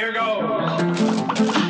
Here goes.